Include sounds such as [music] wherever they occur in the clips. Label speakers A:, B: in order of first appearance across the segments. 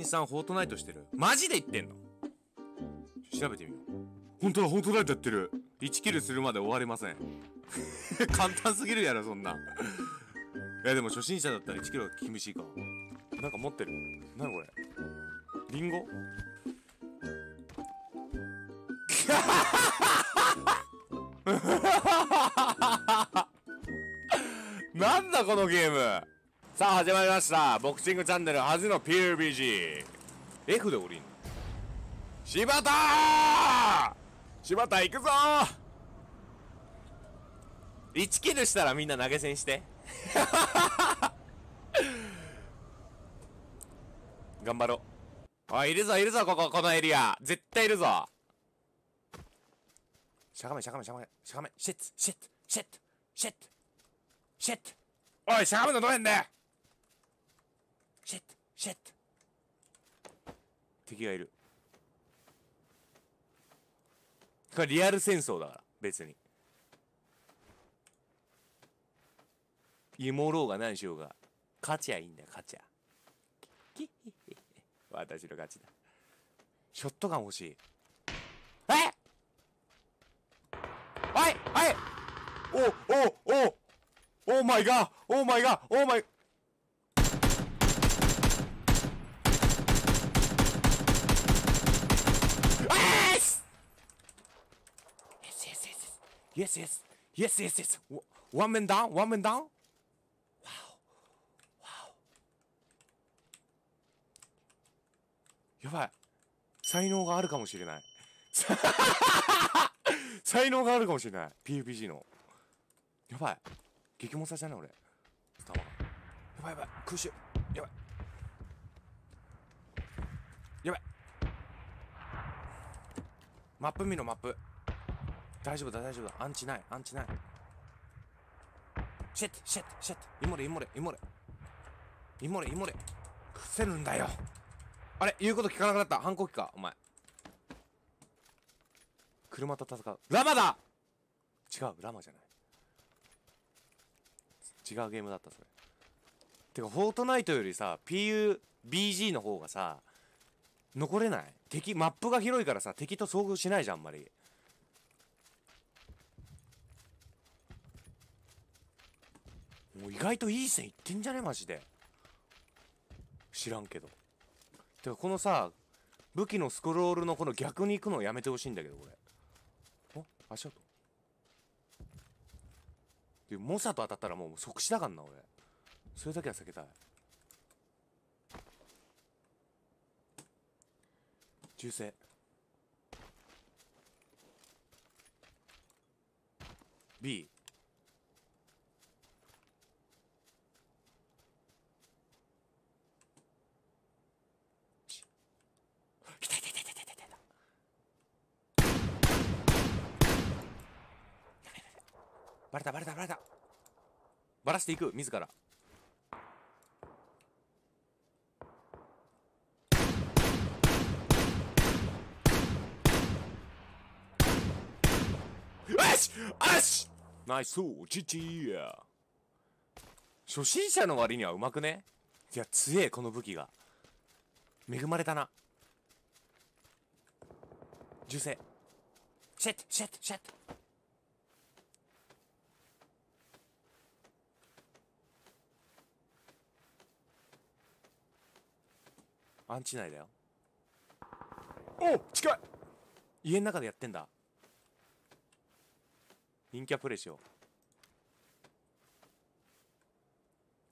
A: ンさんフォートナイトしてる。マジで言ってんの？調べてみよう。本当だフォートナイトやってる。1キルするまで終わりません。[laughs] 簡単すぎるやろそんな。いやでも初心者だったら1キロは厳しいかなんか持ってる？何これ？リンゴ？[laughs] なんだこのゲームさあ始まりました。ボクシングチャンネル初の PUBG F で降りん柴田!柴田行くぞ !1 キルしたらみんな投げ銭して。[laughs] 頑張ろう。あいるぞいるぞこここのエリア。絶対いるぞ。しゃがめしゃがめしゃがめしゃがめ。シッツシッツシッツシッツシッツ。おいしゃがむのどうやんだよシッツシッツ敵がいる。これリアル戦争だから別に。芋ろうが何しようが勝ちゃいいんだよ勝ちゃ。[laughs] 私の勝ちだ。ショットガン欲しい。えはいはい。おおお。オーマイガーオーマイガーオーマイあーし Yes, yes, yes, yes. Yes, yes, One man down, one man down. Wow. Wow. やばい。才能があるかもしれない。[laughs] 才能があるかもしれない。PUBG の。やばい。激モサじゃない俺。頭が。やばいやばい。空襲。やばい。やばい。マップ見ろ、マップ。大丈夫だ大丈夫だ。アンチないアンチない。シェッシェッシェッイモレイモレイモレ。イモレイモレ。伏せるんだよ。あれ言うこと聞かなくなった。反抗期かお前。車と戦う。ラマだ！違うラマじゃない。違うゲームだったそれ。てかフォートナイトよりさ PUBG の方がさ残れない？敵マップが広いからさ敵と遭遇しないじゃんあんまり。もう意外といい線いってんじゃねマジで。知らんけど。てかこのさ武器のスクロールのこの逆に行くのをやめてほしいんだけどこれ。お？足音でモサと当たったらもう即死だかんな俺。それだけは避けたい。銃声。B 来た来た来た来た来た来たバレたバレたバレた。バラしていく自ら。よしよし。ナイスチチー初心者の割にはうまくね？いや強えこの武器が。恵まれたな。銃声。シェットシェットシェッンチ内だよ。お近い。家の中でやってんだ。陰キャプレイしよう。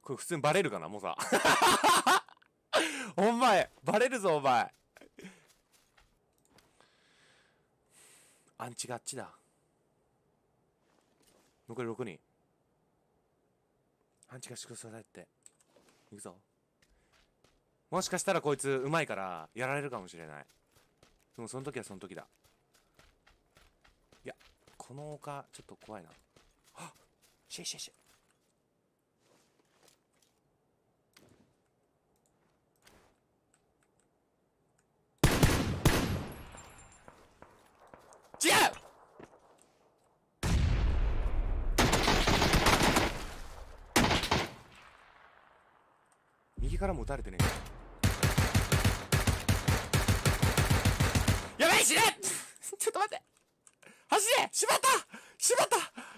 A: これ普通にバレるかなもうさお前バレるぞお前。アンチがあっちだ。残り6人。アンチが縮小されて。いくぞもしかしたらこいつうまいからやられるかもしれない。でもその時はその時だ。いやこの丘ちょっと怖いな。あシェシェシェ違う！右からも撃たれてねえ。死ね [laughs] ちょっと待って。走れ！しまったしまった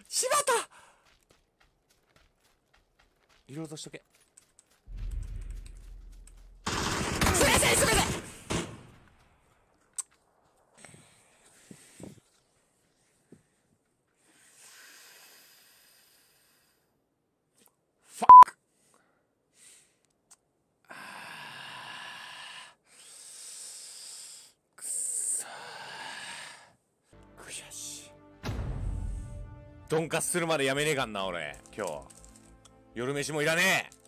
A: しまったリロードしとけすめせすめせファックくっそ悔し。いドンカスするまでやめねえかんな俺。今日。夜飯もいらねえ。